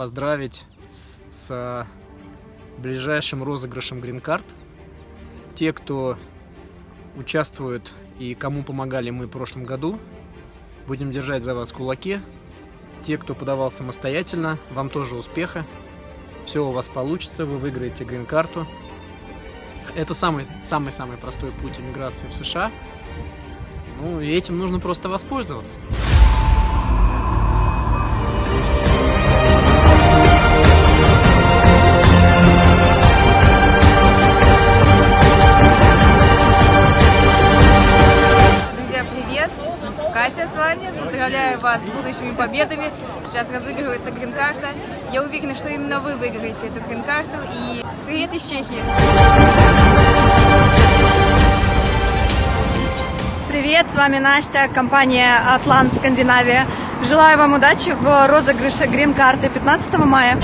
поздравить с ближайшим розыгрышем грин-карт. Те, кто участвует и кому помогали мы в прошлом году, будем держать за вас кулаки. Те, кто подавал самостоятельно, вам тоже успеха. Все у вас получится, вы выиграете грин-карту. Это самый самый самый простой путь иммиграции в США. Ну и этим нужно просто воспользоваться. Друзья, привет! Катя с вами. Поздравляю вас с будущими победами. Сейчас разыгрывается грин-карта. Я уверена, что именно вы выиграете эту грин-карту. И привет из Чехии! Привет, с вами Настя, компания Атлант Скандинавия. Желаю вам удачи в розыгрыше грин-карты 15 мая.